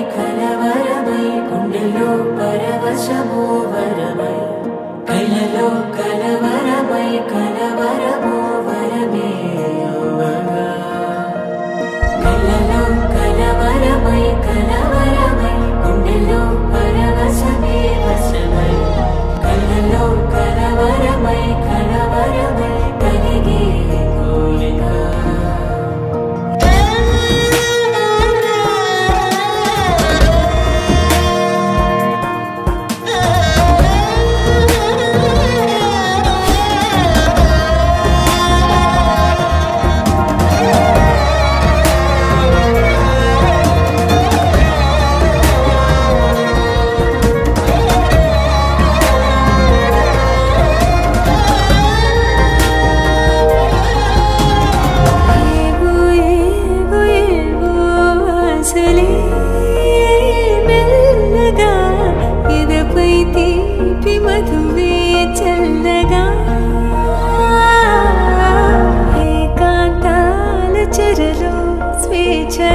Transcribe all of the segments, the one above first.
वरवै कुण्डलो परवशभो वरमै खलो कलवरमै खल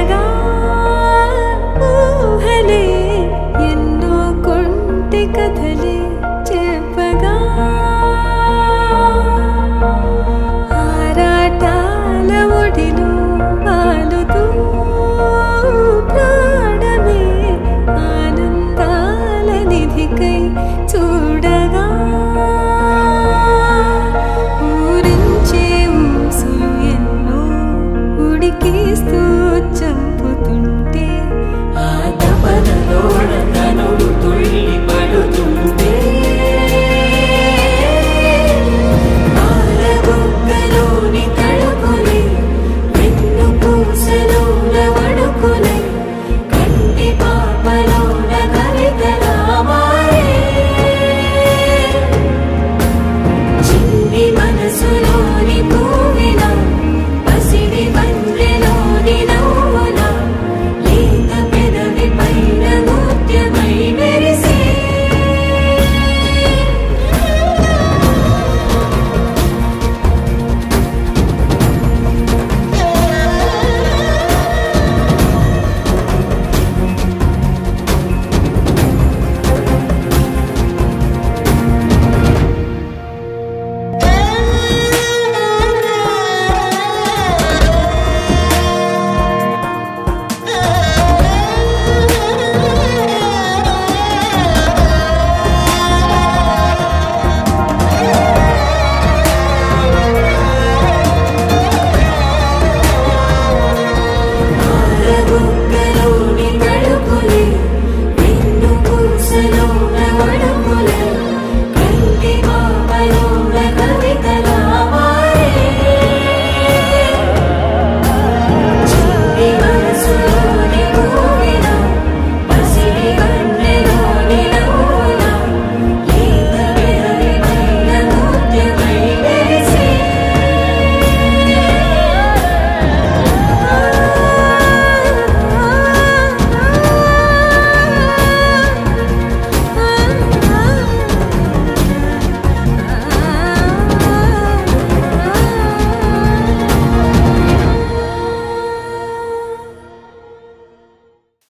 लगा है ले।